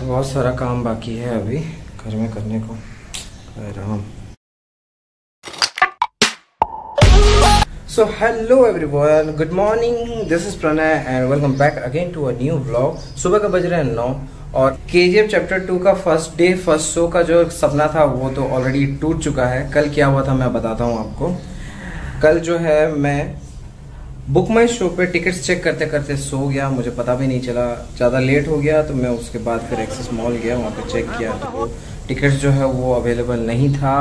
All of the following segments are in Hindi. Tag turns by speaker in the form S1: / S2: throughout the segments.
S1: बहुत सारा काम बाकी है अभी घर में करने को। Ram. So hello everyone good morning this is Pranay and welcome back again to a new vlog सुबह का बज रहे हैं नौ और K G F chapter two का फ़र्स्ट डे फ़र्स्ट शो का जो सपना था, वो तो ऑलरेडी टूट चुका है। कल क्या हुआ था मैं बताता हूँ आपको। कल जो है, मैं बुक माई शो पे टिकट्स चेक करते करते सो गया, मुझे पता भी नहीं चला। ज़्यादा लेट हो गया तो मैं उसके बाद फिर एक्सेस मॉल गया, वहाँ पे चेक किया तो टिकट्स जो है वो अवेलेबल नहीं था।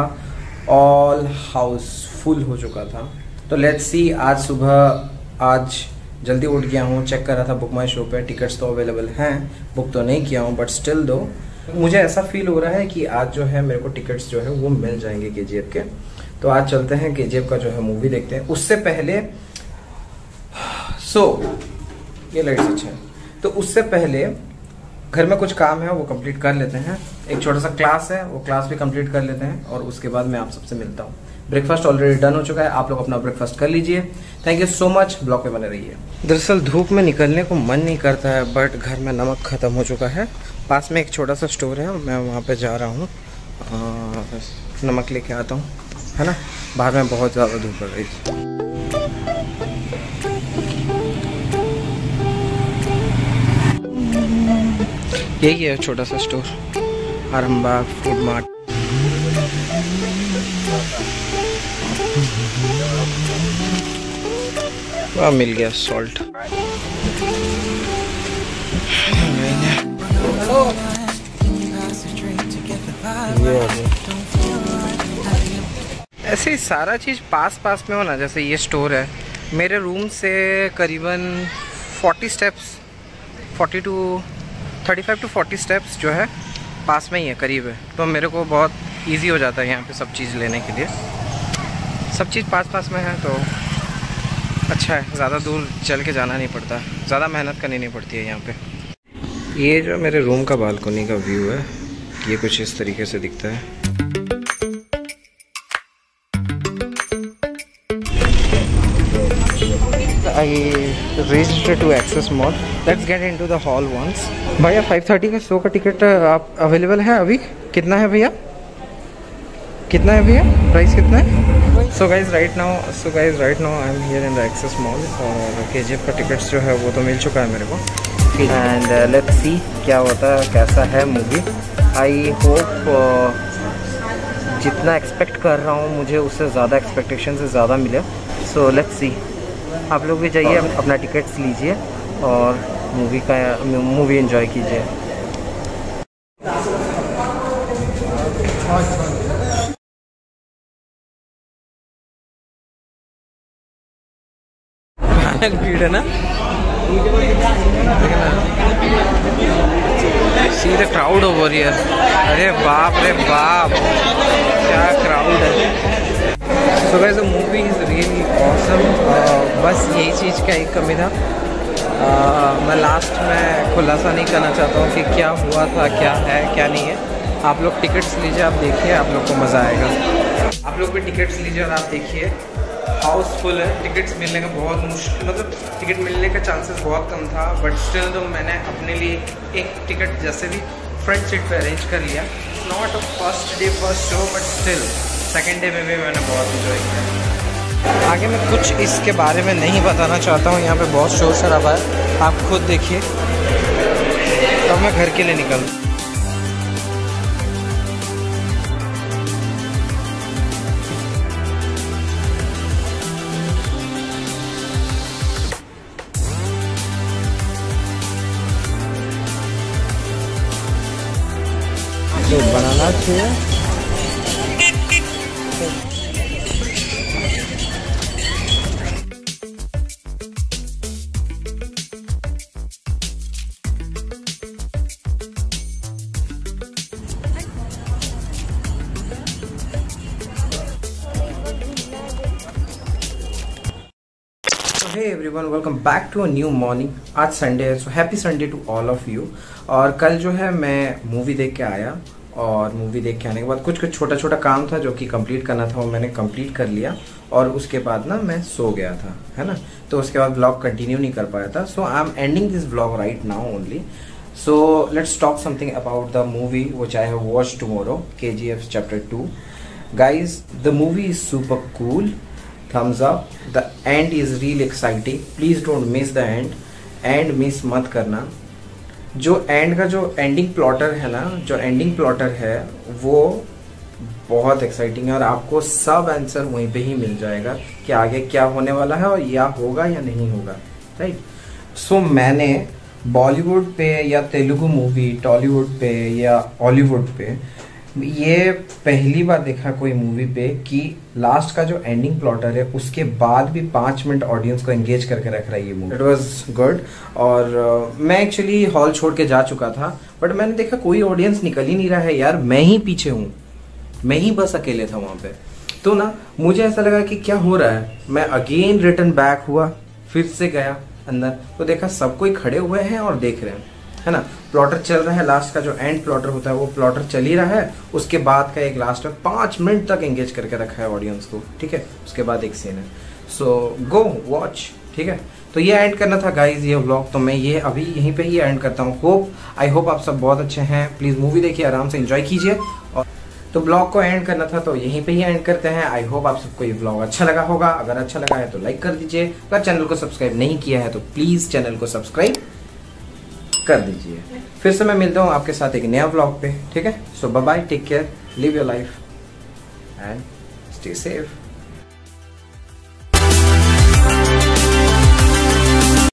S1: ऑल हाउस फुल हो चुका था। तो लेट्स सी आज सुबह, आज जल्दी उठ गया हूँ चेक कर रहा था बुक माई शो पे, टिकट्स तो अवेलेबल हैं। बुक तो नहीं किया हूँ बट स्टिल दो। मुझे ऐसा फील हो रहा है कि आज जो है मेरे को टिकट्स जो है वो मिल जाएँगे के के। तो आज चलते हैं के का जो है मूवी देखते हैं। उससे पहले सो so, ये लाइट्स अच्छा है। तो उससे पहले घर में कुछ काम है वो कंप्लीट कर लेते हैं। एक छोटा सा क्लास है वो क्लास भी कंप्लीट कर लेते हैं और उसके बाद मैं आप सबसे मिलता हूँ। ब्रेकफास्ट ऑलरेडी डन हो चुका है आप लोग अपना ब्रेकफास्ट कर लीजिए। Thank you so much blog पे बने रहिए। दरअसल धूप में निकलने को मन नहीं करता है बट घर में नमक ख़त्म हो चुका है। पास में एक छोटा सा स्टोर है मैं वहाँ पे जा रहा हूँ। नमक लेके आता हूँ है ना? बाहर में बहुत ज़्यादा धूप पड़ रही थी। यही है छोटा सा स्टोर। आरमबाग फ़ूड मार्ट वह मिल गया सॉल्ट ऐसे सारा चीज़ पास पास में हो ना, जैसे ये स्टोर है। मेरे रूम से करीबन 40 steps 40 to thirty five to forty steps जो है, पास में ही है, करीब है। तो मेरे को बहुत ईजी हो जाता है यहाँ पे सब चीज़ लेने के लिए। सब चीज़ पास पास में है तो अच्छा है। ज़्यादा दूर चल के जाना नहीं पड़ता। ज़्यादा मेहनत करनी नहीं पड़ती है यहाँ पे। ये जो मेरे रूम का बालकनी का व्यू है, ये कुछ इस तरीके से दिखता है। I reached to Access Mall. Let's get into the hall once. भैया 5:30 का शो का टिकट आप अवेलेबल है अभी? कितना है भैया? कितना है भैया? प्राइस कितना है? So guys right now so guys right now I am here in the Axis mall और के जी एफ़ का टिकट्स जो है वो तो मिल चुका है मेरे को। एंड लेट्स सी क्या होता है कैसा है मूवी आई होप जितना एक्सपेक्ट कर रहा हूँ मुझे उससे ज़्यादा एक्सपेक्टेशन से ज़्यादा मिले। सो लेट्स सी आप लोग भी जाइए अपना टिकट्स लीजिए और मूवी का मूवी एंजॉय कीजिए। भीड़ है ना? See the crowd over here अरे बाप रे बाप क्या क्राउड है। So guys the movie is really awesome बस यही चीज़ का एक कमी था। uh, मैं लास्ट में खुलासा नहीं करना चाहता हूँ कि क्या हुआ था क्या है क्या नहीं है। आप लोग टिकट्स लीजिए आप देखिए आप लोग को मज़ा आएगा। आप लोग भी टिकट्स लीजिए और आप देखिए। हाउसफुल है। टिकट्स मिलने का बहुत मुश्किल मतलब टिकट मिलने का चांसेस बहुत कम था बट स्टिल तो मैंने अपने लिए एक टिकट जैसे भी फ्रंट सीट पे अरेंज कर लिया। Not a first day first show but still second day में भी मैंने बहुत इन्जॉय किया। आगे मैं कुछ इसके बारे में नहीं बताना चाहता हूँ। यहाँ पे बहुत शोर शराबा है। आप खुद देखिए। अब मैं घर के लिए निकल तो बनाना चाहिए। Hey everyone welcome back to a new morning आज संडे है so happy Sunday to all of you और कल जो है मैं मूवी देख के आया और मूवी देख के आने के बाद कुछ कुछ छोटा छोटा काम था जो कि कंप्लीट करना था वो मैंने कंप्लीट कर लिया और उसके बाद ना मैं सो गया था है ना? तो उसके बाद ब्लॉग कंटिन्यू नहीं कर पाया था. So I am ending this blog right now only So let's talk something about the movie which watch have watched tomorrow, KGF Chapter 2. Guys, the movie is super cool. Thumbs up. The end is really exciting. Please don't miss the end. End miss मत करना जो एंड का जो एंडिंग प्लॉटर है ना जो एंडिंग प्लॉटर है वो बहुत एक्साइटिंग है और आपको सब आंसर वहीं पे ही मिल जाएगा कि आगे क्या होने वाला है और या होगा या नहीं होगा राइट सो so, मैंने बॉलीवुड पे या तेलुगु मूवी टॉलीवुड पे या हॉलीवुड पे ये पहली बार देखा कोई मूवी पे कि लास्ट का जो एंडिंग प्लॉटर है उसके बाद भी पाँच मिनट ऑडियंस को एंगेज करके रख रहा है ये मूवी इट वॉज़ गुड और uh, मैं एक्चुअली हॉल छोड़ के जा चुका था बट मैंने देखा कोई ऑडियंस निकल ही नहीं रहा है यार। मैं ही पीछे हूँ। मैं ही बस अकेले था वहाँ पे। तो ना मुझे ऐसा लगा कि क्या हो रहा है? मैं अगेन रिटर्न बैक हुआ फिर से गया अंदर। तो देखा सब कोई खड़े हुए हैं और देख रहे हैं। है ना? प्लॉटर चल रहा है लास्ट का जो एंड प्लॉटर होता है, वो प्लॉटर चल ही रहा है। उसके बाद का एक लास्ट में पाँच मिनट तक एंगेज करके रखा है ऑडियंस को, ठीक है? उसके बाद एक सीन है। सो गो वॉच ठीक है? तो ये एंड करना था गाइज़ ये व्लॉग तो मैं ये अभी यहीं पे ही एंड करता हूँ। होप आई होप आप सब बहुत अच्छे हैं। प्लीज़ मूवी देखिए, आराम से एंजॉय कीजिए। और तो ब्लॉग को एंड करना था तो यहीं पे ही एंड करते हैं। आई होप आप सबको ये ब्लॉग अच्छा लगा होगा। अगर अच्छा लगा है तो लाइक कर दीजिए। अगर चैनल को सब्सक्राइब नहीं किया है तो प्लीज़ चैनल को सब्सक्राइब कर दीजिए। फिर से मैं मिलता हूँ आपके साथ एक नया ब्लॉग पे, ठीक है? So bye take care live your life and stay safe